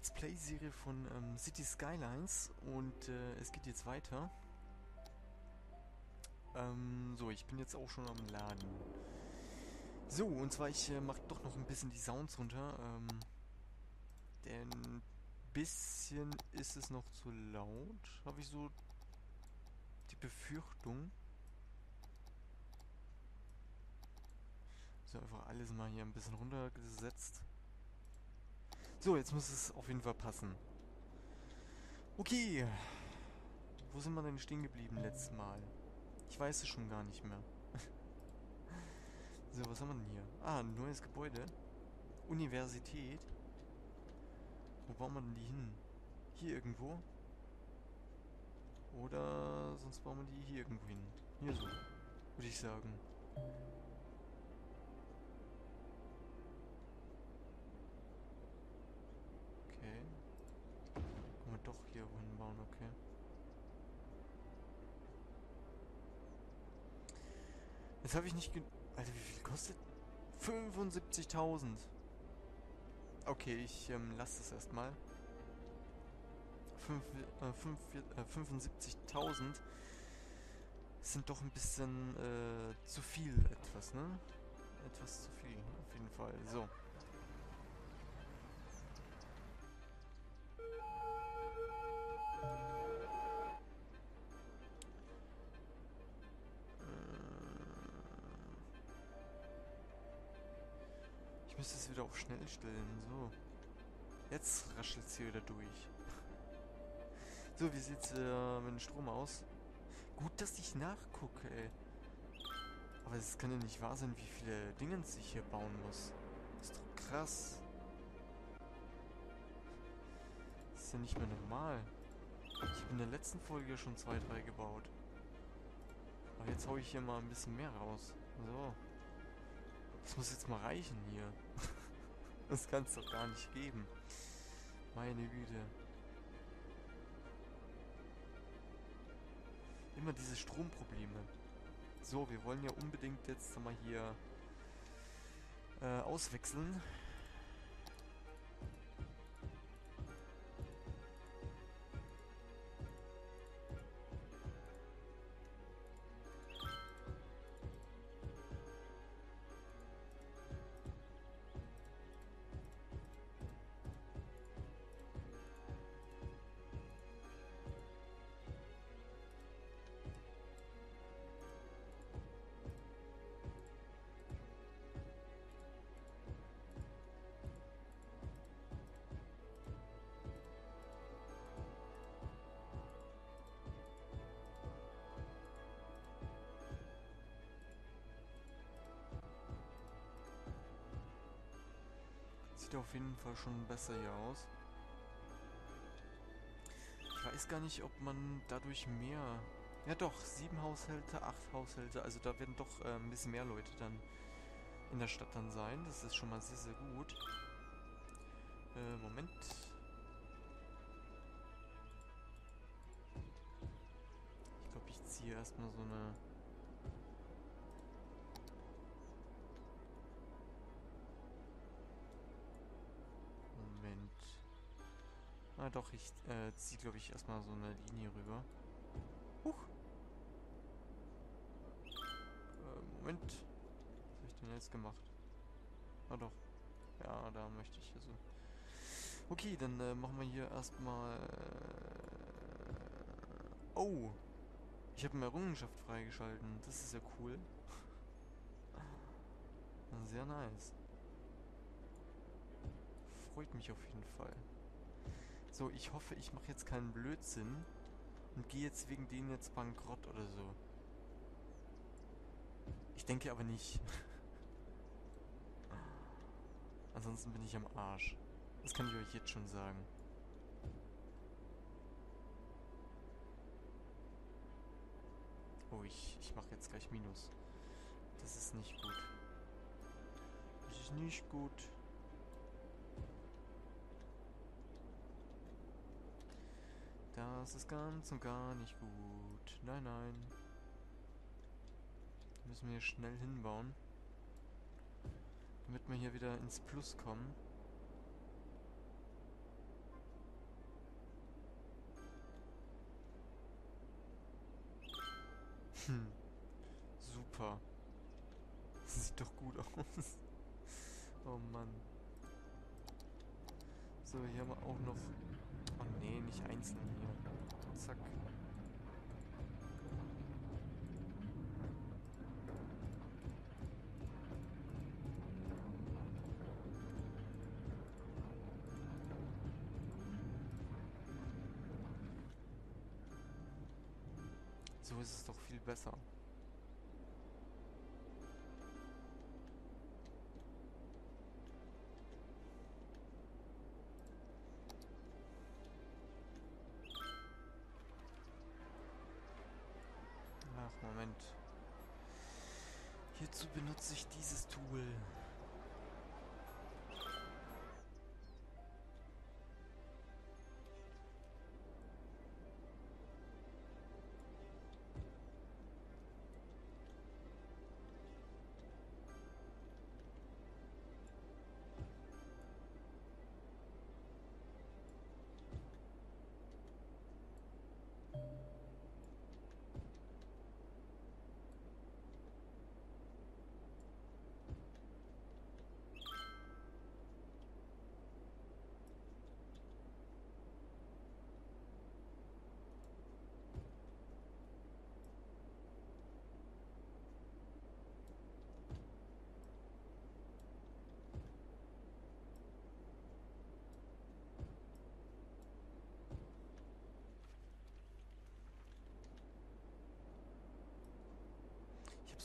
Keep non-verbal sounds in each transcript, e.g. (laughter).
Let's Play-Serie von ähm, City Skylines und äh, es geht jetzt weiter. Ähm, so, ich bin jetzt auch schon am Laden. So, und zwar ich äh, mache doch noch ein bisschen die Sounds runter. Ähm, denn ein bisschen ist es noch zu laut. Habe ich so die Befürchtung. So, einfach alles mal hier ein bisschen runtergesetzt. So, jetzt muss es auf jeden Fall passen. Okay. Wo sind wir denn stehen geblieben letztes Mal? Ich weiß es schon gar nicht mehr. (laughs) so, was haben wir denn hier? Ah, ein neues Gebäude. Universität. Wo bauen wir denn die hin? Hier irgendwo? Oder sonst bauen wir die hier irgendwo hin. Hier so, würde ich sagen. Okay. Können wir doch hier hinbauen, okay. Jetzt habe ich nicht ge... Alter, wie viel kostet? 75.000. Okay, ich ähm, lasse das erstmal. äh, äh, 75.000 sind doch ein bisschen äh, zu viel etwas, ne? Etwas zu viel, auf jeden Fall. So. Müsste es wieder auf schnell stellen. So. Jetzt raschelt es hier wieder durch. (laughs) so, wie sieht's äh, mit dem Strom aus? Gut, dass ich nachgucke, ey. Aber es kann ja nicht wahr sein, wie viele Dingens ich hier bauen muss. Das ist doch krass. Das ist ja nicht mehr normal. Ich habe in der letzten Folge schon zwei, drei gebaut. Aber jetzt haue ich hier mal ein bisschen mehr raus. So. Das muss jetzt mal reichen hier. (laughs) Das kann es doch gar nicht geben. Meine Güte. Immer diese Stromprobleme. So, wir wollen ja unbedingt jetzt mal hier äh, auswechseln. Sieht auf jeden Fall schon besser hier aus. Ich weiß gar nicht, ob man dadurch mehr... Ja doch, sieben Haushalte, acht Haushalte. Also da werden doch äh, ein bisschen mehr Leute dann in der Stadt dann sein. Das ist schon mal sehr, sehr gut. Äh, Moment. Ich glaube, ich ziehe erstmal so eine... Ah doch, ich äh, ziehe, glaube ich, erstmal so eine Linie rüber. Huch! Äh, Moment. Was habe ich denn jetzt gemacht? Ah doch. Ja, da möchte ich also. Okay, dann äh, machen wir hier erstmal... Äh, oh! Ich habe eine Errungenschaft freigeschalten. Das ist ja cool. (laughs) Sehr nice freut mich auf jeden Fall. So, ich hoffe, ich mache jetzt keinen Blödsinn und gehe jetzt wegen denen jetzt bankrott oder so. Ich denke aber nicht. (laughs) Ansonsten bin ich am Arsch. Das kann ich euch jetzt schon sagen. Oh, ich, ich mache jetzt gleich Minus. Das ist nicht gut. Das ist nicht gut. Das ist ganz und gar nicht gut. Nein, nein. Müssen wir hier schnell hinbauen. Damit wir hier wieder ins Plus kommen. Hm. Super. Sieht doch gut aus. Oh Mann. So, hier haben wir auch noch Oh nee, nicht einzeln hier. Zack. So ist es doch viel besser. Moment. Hierzu benutze ich dieses Tool.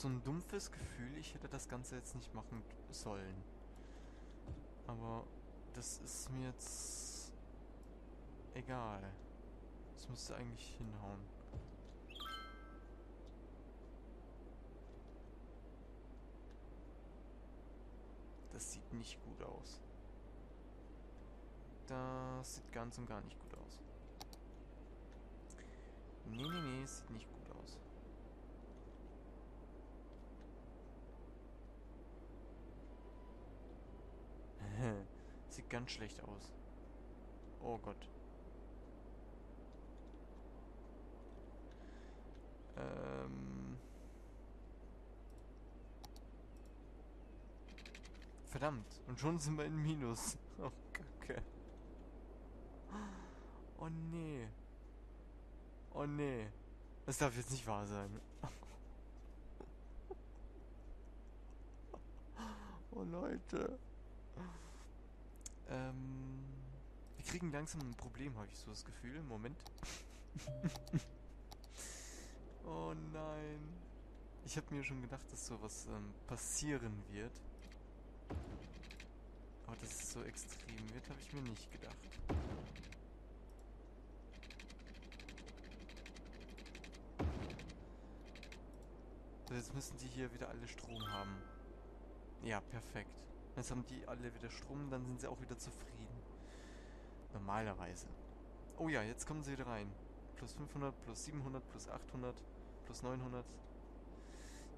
So ein dumpfes Gefühl, ich hätte das Ganze jetzt nicht machen sollen. Aber das ist mir jetzt egal. Das müsste eigentlich hinhauen. Das sieht nicht gut aus. Das sieht ganz und gar nicht gut aus. Nee, nee, nee, sieht nicht gut aus. (laughs) Sieht ganz schlecht aus. Oh Gott. Ähm. Verdammt. Und schon sind wir in Minus. (laughs) Oh, Kacke. Oh nee. Oh nee. Das darf jetzt nicht wahr sein. (laughs) Oh Leute. Ähm, wir kriegen langsam ein Problem, habe ich so das Gefühl. Moment. (laughs) oh nein. Ich habe mir schon gedacht, dass sowas ähm, passieren wird. Aber dass es so extrem wird, habe ich mir nicht gedacht. So, jetzt müssen die hier wieder alle Strom haben. Ja, perfekt. Jetzt haben die alle wieder Strom, dann sind sie auch wieder zufrieden. Normalerweise. Oh ja, jetzt kommen sie wieder rein. Plus 500, plus 700, plus 800, plus 900.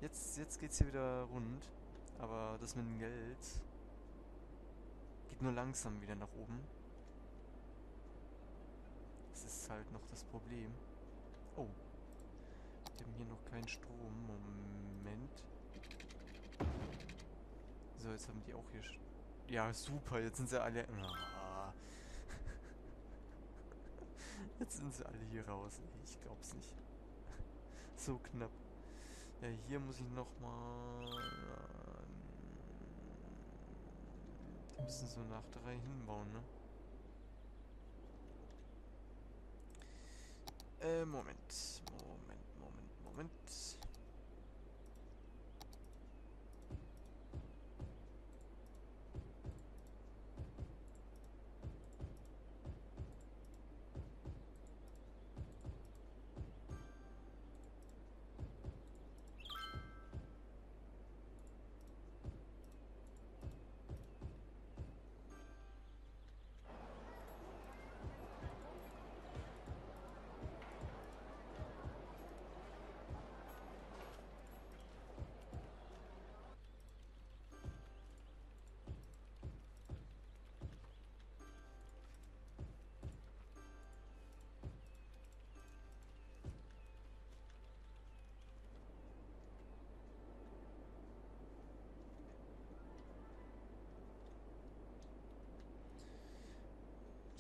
Jetzt, jetzt geht's hier wieder rund. Aber das mit dem Geld geht nur langsam wieder nach oben. Das ist halt noch das Problem. Oh. Wir haben hier noch keinen Strom. Moment. So, jetzt haben die auch hier... Ja, super, jetzt sind sie alle... Ah. (laughs) Jetzt sind sie alle hier raus. Ich glaub's nicht. (laughs) So knapp. Ja, hier muss ich nochmal... Die müssen so nach drei hinbauen, ne? Äh. Moment,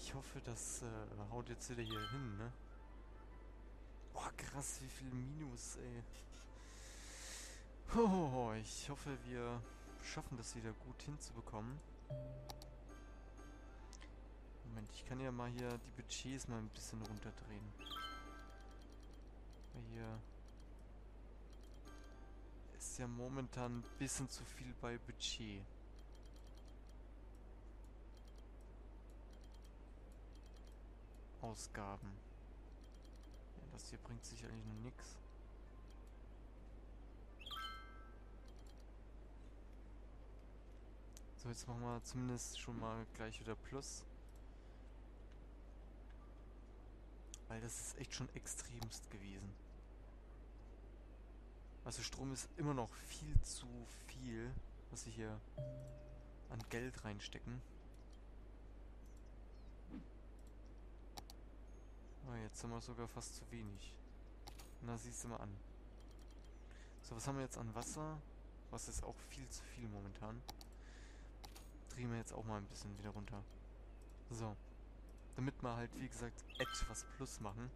Ich hoffe, das äh, haut jetzt wieder hier hin, ne? Boah, krass, wie viel Minus, ey. Oh, ich hoffe, wir schaffen das wieder gut hinzubekommen. Moment, ich kann ja mal hier die Budgets mal ein bisschen runterdrehen. Hier ist ja momentan ein bisschen zu viel bei Budget. Ausgaben. Ja, das hier bringt sicherlich noch nichts. So, jetzt machen wir zumindest schon mal gleich wieder Plus. Weil das ist echt schon extremst gewesen. Also Strom ist immer noch viel zu viel, was sie hier an Geld reinstecken. Oh, jetzt haben wir sogar fast zu wenig. Na, siehst du mal an. So, was haben wir jetzt an Wasser? Was ist auch viel zu viel momentan. Drehen wir jetzt auch mal ein bisschen wieder runter. So. Damit wir halt, wie gesagt, etwas Plus machen.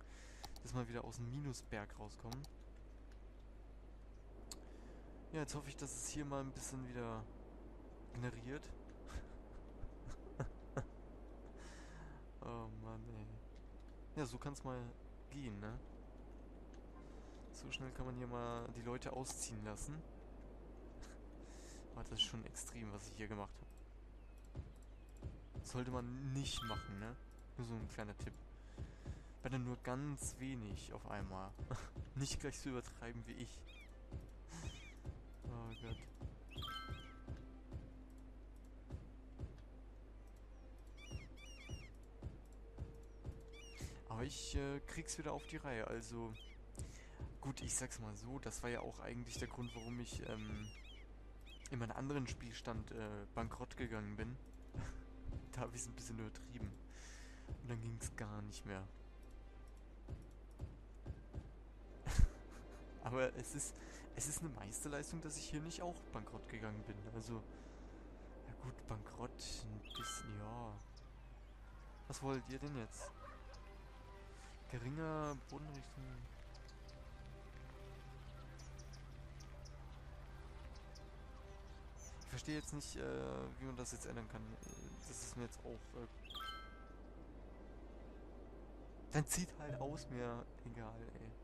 Dass wir wieder aus dem Minusberg rauskommen. Ja, jetzt hoffe ich, dass es hier mal ein bisschen wieder generiert. oh Mann, ey. Ja, so kann es mal gehen, ne? So schnell kann man hier mal die Leute ausziehen lassen. Aber das ist schon extrem, was ich hier gemacht habe. Sollte man nicht machen, ne? Nur so ein kleiner Tipp. Wenn dann nur ganz wenig auf einmal. (laughs) nicht gleich so übertreiben wie ich. Oh Gott. Ich äh, krieg's wieder auf die Reihe. Also, gut, ich sag's mal so, das war ja auch eigentlich der Grund, warum ich ähm, in meinem anderen Spielstand äh, bankrott gegangen bin. (laughs) da habe ich es ein bisschen übertrieben. Und dann ging's gar nicht mehr. (laughs) Aber es ist, es ist eine Meisterleistung, dass ich hier nicht auch bankrott gegangen bin. Also, ja gut, bankrott, ein bisschen, ja. Was wollt ihr denn jetzt? Geringer Bodenrichten. Ich verstehe jetzt nicht, äh, wie man das jetzt ändern kann. Das ist mir jetzt auch... Äh dann zieht halt aus mir egal, ey.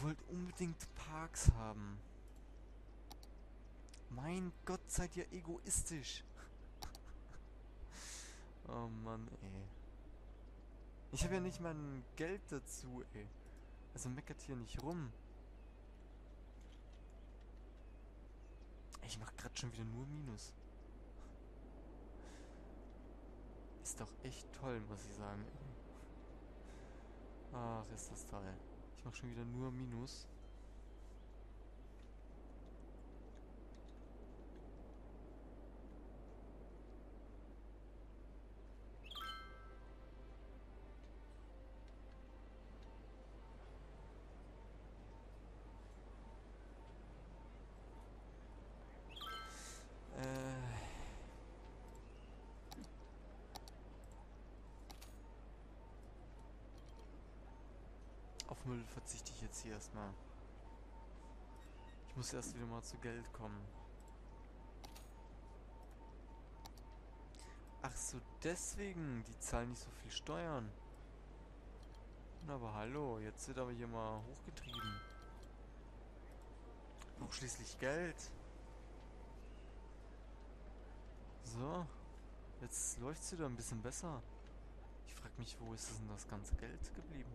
Ihr wollt unbedingt Parks haben. Mein Gott, seid ihr egoistisch. (laughs) oh Mann, ey. Ich habe ja nicht mal ein Geld dazu, ey. Also meckert hier nicht rum. Ich mach grad schon wieder nur Minus. Ist doch echt toll, muss ich sagen. Ach, ist das toll. Ich mache schon wieder nur Minus. Auf Müll verzichte ich jetzt hier erstmal. Ich muss erst wieder mal zu Geld kommen. Ach so, deswegen. Die zahlen nicht so viel Steuern. Aber hallo, jetzt wird aber hier mal hochgetrieben. Auch schließlich Geld. So. Jetzt läuft es wieder ein bisschen besser. Ich frage mich, wo ist denn das ganze Geld geblieben?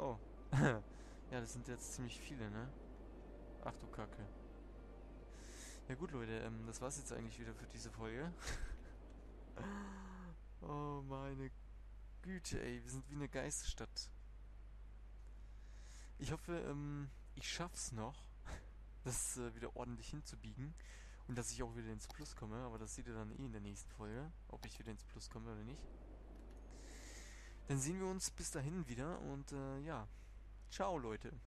Oh. (laughs) ja, das sind jetzt ziemlich viele, ne? Ach du Kacke. Ja gut, Leute, ähm, das war's jetzt eigentlich wieder für diese Folge. (laughs) oh meine Güte, ey. Wir sind wie eine Geisterstadt. Ich hoffe, ähm, ich schaff's noch, (laughs) das äh, wieder ordentlich hinzubiegen. Und dass ich auch wieder ins Plus komme, aber das seht ihr dann eh in der nächsten Folge, ob ich wieder ins Plus komme oder nicht. Dann sehen wir uns bis dahin wieder und äh, ja, ciao Leute.